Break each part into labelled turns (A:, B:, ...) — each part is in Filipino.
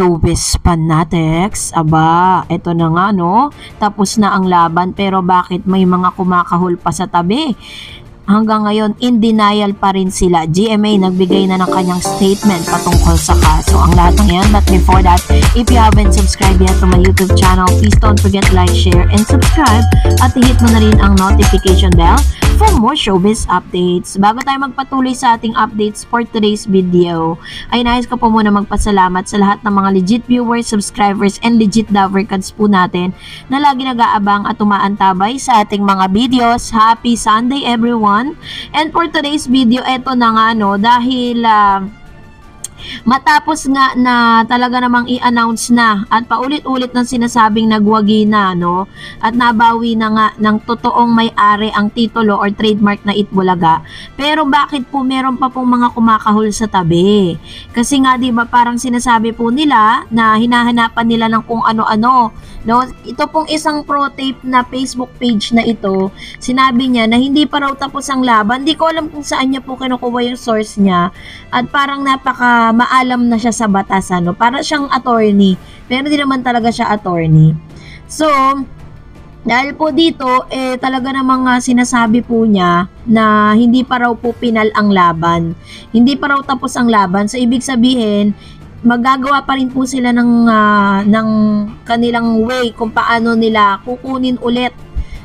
A: showbiz fanatics. Aba, eto na nga no. Tapos na ang laban pero bakit may mga kumakahol pa sa tabi? Hanggang ngayon, in denial pa rin sila. GMA nagbigay na ng kanyang statement patungkol sa kaso. Ang lahat ng yan. But before that, if you haven't subscribed yet to my YouTube channel, please don't forget like, share, and subscribe. At hit mo na rin ang notification bell for more showbiz updates. Bago tayo magpatuloy sa ating updates for today's video, ay nais ko po muna magpasalamat sa lahat ng mga legit viewers, subscribers, and legit Davercans po natin na lagi nag-aabang at umaantabay sa ating mga videos. Happy Sunday everyone! And for today's video, eto na nga no, dahil... Uh, Matapos nga na talaga namang i-announce na at paulit-ulit ng sinasabing nagwagi na, no? At nabawi na nga ng totoong may-ari ang titulo or trademark na Itbulaga. Pero bakit po meron pa pong mga kumakahol sa tabi? Kasi nga 'di ba parang sinasabi po nila na hinahanapan nila ng kung ano-ano, no? Ito pong isang pro tape na Facebook page na ito, sinabi niya na hindi pa raw tapos ang laban. Hindi ko alam kung saan niya po kinukuha yung source niya. At parang napaka maalam na siya sa batas ano. Para siyang attorney, pero hindi naman talaga siya attorney. So, dahil po dito, eh talaga namang uh, sinasabi po niya na hindi pa raw po pinal ang laban. Hindi pa raw tapos ang laban. So, ibig sabihin, magagawa pa rin po sila ng, uh, ng kanilang way kung paano nila kukunin ulit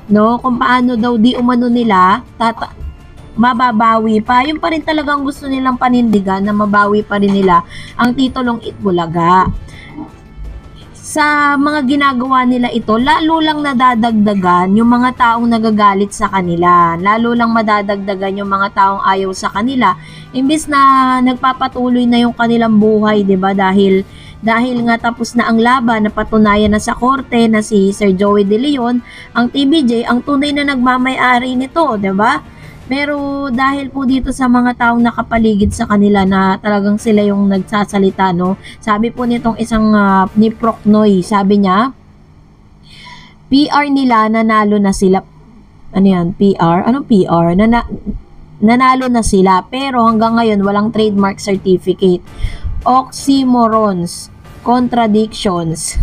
A: no kung paano daw di umano nila tata mababawi pa. Yung pa rin talagang gusto nilang panindigan na mabawi pa rin nila ang titulong Itbulaga. Sa mga ginagawa nila ito, lalo lang nadadagdagan yung mga taong nagagalit sa kanila. Lalo lang madadagdagan yung mga taong ayaw sa kanila. Imbis na nagpapatuloy na yung kanilang buhay, 'di ba? Dahil dahil nga tapos na ang laban na patunayan na sa korte na si Sir Joey De Leon, ang TBJ ang tunay na nagmamay-ari nito, 'di ba? Pero dahil po dito sa mga taong nakapaligid sa kanila na talagang sila yung nagsasalita, no? Sabi po nitong isang uh, ni Procnoy, sabi niya, PR nila, nanalo na sila. Ano yan? PR? Anong PR? Nana nanalo na sila. Pero hanggang ngayon, walang trademark certificate. Oxymorons. Contradictions.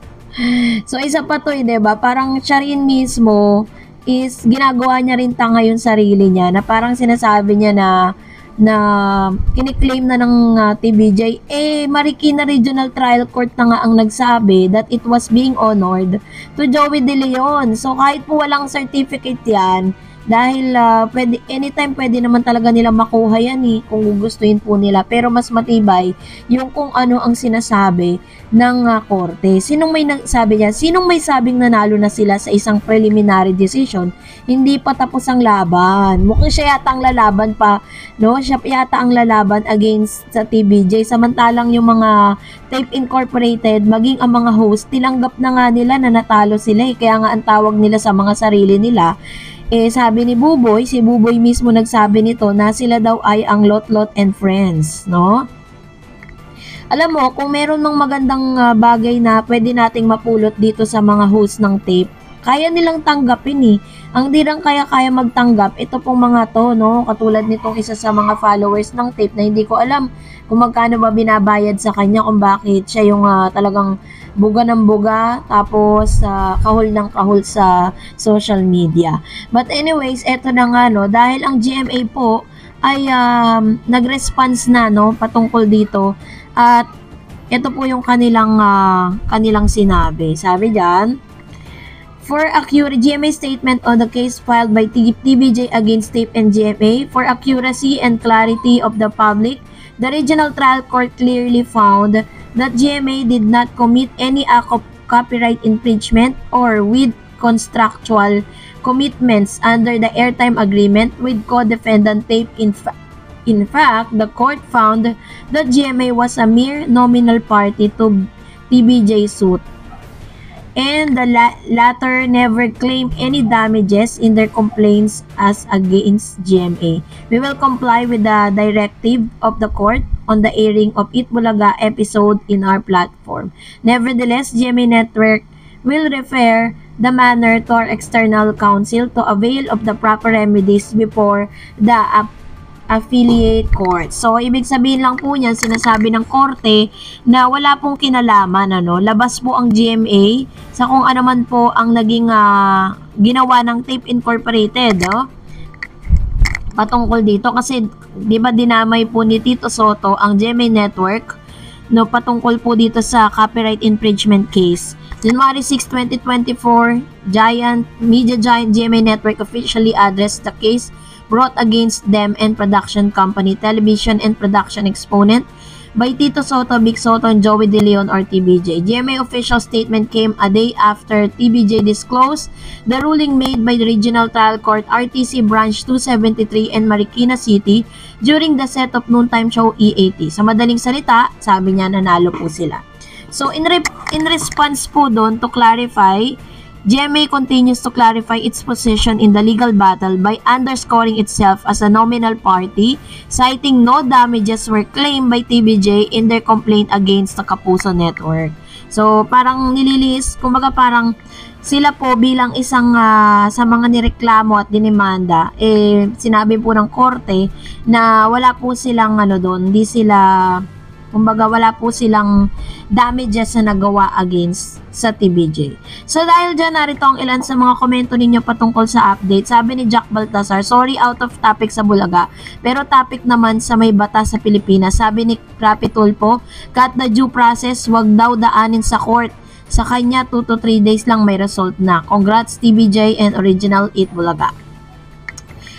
A: so, isa pa to, eh, diba? Parang siya rin mismo, is ginagawa niya rin tanga yung sarili niya na parang sinasabi niya na na kiniklaim na ng uh, ah, TBJ, eh Marikina Regional Trial Court na nga ang nagsabi that it was being honored to Joey De Leon. So kahit po walang certificate yan, dahil uh, pwede, anytime pwede naman talaga nila makuha yan eh, kung gustuin po nila. Pero mas matibay yung kung ano ang sinasabi ng uh, korte. Sinong may sabi niya? Sinong may sabing nanalo na sila sa isang preliminary decision? Hindi pa tapos ang laban. Mukhang siya yata ang lalaban pa, no? Siya yata ang lalaban against sa TBJ. Samantalang yung mga Tape Incorporated, maging ang mga host, tinanggap na nga nila na natalo sila eh. Kaya nga ang tawag nila sa mga sarili nila eh sabi ni Buboy, si Buboy mismo nagsabi nito na sila daw ay ang Lot Lot and Friends, no? Alam mo, kung meron ng magandang uh, bagay na pwede nating mapulot dito sa mga host ng tape, kaya nilang tanggapin eh. Ang di lang kaya kaya magtanggap, ito pong mga to, no? Katulad nitong isa sa mga followers ng tape na hindi ko alam kung magkano ba binabayad sa kanya, kung bakit siya yung uh, talagang buga ng buga, tapos uh, kahol ng kahol sa social media. But anyways, eto na nga no, dahil ang GMA po ay um, nag-response na no patungkol dito at ito po yung kanilang uh, kanilang sinabi. Sabi diyan, for accurate GMA statement on the case filed by TBJ against Tape and GMA for accuracy and clarity of the public, the regional trial court clearly found that GMA did not commit any act of copyright infringement or with contractual commitments under the airtime agreement with co-defendant tape. In, fa in fact the court found that GMA was a mere nominal party to TBJ suit and the la latter never claimed any damages in their complaints as against GMA. We will comply with the directive of the court on the airing of It Bulaga episode in our platform. Nevertheless, GMA Network will refer the matter to our external counsel to avail of the proper remedies before the affiliate court. So, ibig sabihin lang po niyan, sinasabi ng korte na wala pong kinalaman, ano, labas po ang GMA sa kung ano man po ang naging uh, ginawa ng Tape Incorporated, no? Patungkol dito kasi 'di ba dinamay po ni Tito Soto ang GMA Network no patungkol po dito sa copyright infringement case. January 6, 2024, Giant Media Giant GMA Network officially addressed the case brought against them and production company, television and production exponent by Tito Soto, Big Soto, and Joey De Leon or TBJ. GMA official statement came a day after TBJ disclosed the ruling made by the Regional Trial Court RTC Branch 273 in Marikina City during the set of noontime show EAT. Sa madaling salita, sabi niya nanalo po sila. So in, re- in response po doon to clarify, GMA continues to clarify its position in the legal battle by underscoring itself as a nominal party, citing no damages were claimed by TBJ in their complaint against the Kapuso Network. So, parang nililis, kumbaga parang sila po bilang isang uh, sa mga nireklamo at dinimanda, eh, sinabi po ng korte na wala po silang ano doon, hindi sila Kumbaga wala po silang damages na nagawa against sa TBJ. So dahil dyan narito ang ilan sa mga komento ninyo patungkol sa update. Sabi ni Jack Baltasar, sorry out of topic sa Bulaga, pero topic naman sa may batas sa Pilipinas. Sabi ni Crappy Tulpo, cut the due process, wag daw daanin sa court. Sa kanya 2 to 3 days lang may result na. Congrats TBJ and Original Eat Bulaga.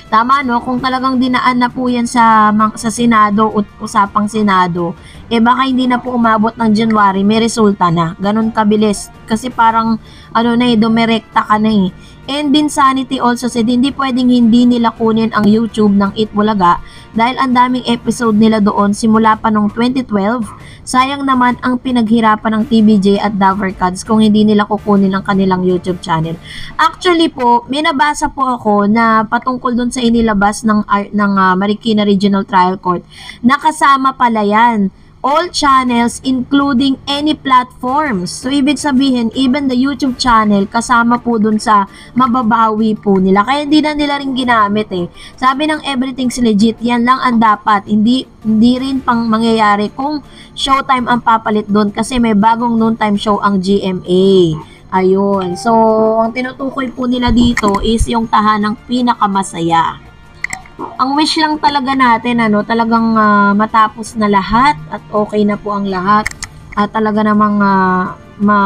A: Tama no, kung talagang dinaan na po yan sa, sa Senado usapang Senado, eh baka hindi na po umabot ng January, may resulta na. Ganon kabilis. Kasi parang, ano na eh, dumirekta ka na eh. And din Sanity also said, hindi pwedeng hindi nila kunin ang YouTube ng Itbulaga dahil ang daming episode nila doon simula pa noong 2012. Sayang naman ang pinaghirapan ng TBJ at Davercads kung hindi nila kukunin ang kanilang YouTube channel. Actually po, may nabasa po ako na patungkol doon sa inilabas ng, ng uh, Marikina Regional Trial Court. Nakasama pala yan all channels including any platforms. So, ibig sabihin, even the YouTube channel, kasama po dun sa mababawi po nila. Kaya hindi na nila rin ginamit eh. Sabi ng everything's legit, yan lang ang dapat. Hindi, hindi rin pang mangyayari kung showtime ang papalit doon kasi may bagong noontime show ang GMA. Ayun. So, ang tinutukoy po nila dito is yung tahanang pinakamasaya ang wish lang talaga natin, ano, talagang uh, matapos na lahat at okay na po ang lahat. At talaga namang uh, ma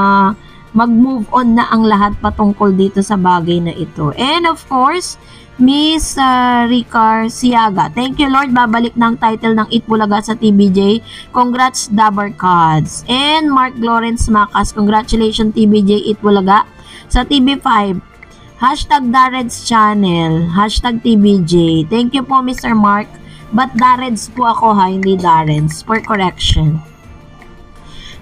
A: mag-move on na ang lahat patungkol dito sa bagay na ito. And of course, Miss uh, Ricar Siaga. Thank you Lord, babalik ng title ng Itbulaga sa TBJ. Congrats Dabar Cards. And Mark Lawrence Macas, congratulations TBJ Itbulaga sa TV5. Hashtag Dareds Channel. Hashtag TBJ. Thank you po, Mr. Mark. But Dareds po ako ha, hindi Dareds. For correction.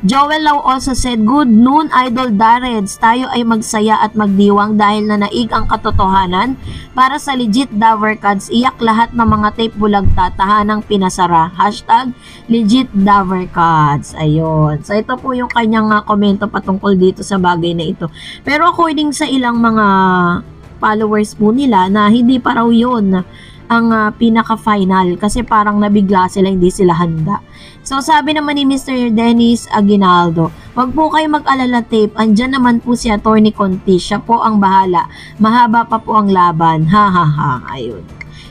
A: Joel Lau also said, Good noon, Idol Dareds. Tayo ay magsaya at magdiwang dahil na naig ang katotohanan. Para sa legit Davercads, iyak lahat ng mga tape bulagta, tahanang pinasara. Hashtag legit Davercads. Ayun. So, ito po yung kanyang uh, komento patungkol dito sa bagay na ito. Pero according sa ilang mga followers po nila na hindi pa raw yun ang uh, pinaka-final kasi parang nabigla sila, hindi sila handa. So sabi naman ni Mr. Dennis Aguinaldo, wag po kayo mag-alala tape, andyan naman po si Attorney Conti, siya po ang bahala. Mahaba pa po ang laban. Ha ha ha. Ayun.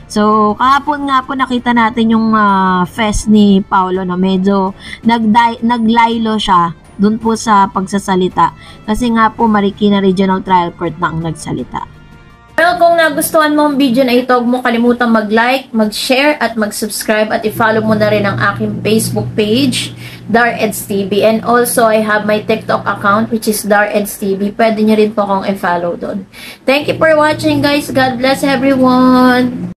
A: So, kahapon nga po nakita natin yung uh, fest ni Paolo na medyo naglaylo siya dun po sa pagsasalita. Kasi nga po Marikina Regional Trial Court na ang nagsalita.
B: Well, kung nagustuhan mo ang video na ito, huwag mo kalimutang mag-like, mag-share, at mag-subscribe at i-follow mo na rin ang aking Facebook page, Dareds TV. And also, I have my TikTok account which is Dareds TV. Pwede nyo rin po akong i-follow doon. Thank you for watching guys. God bless everyone!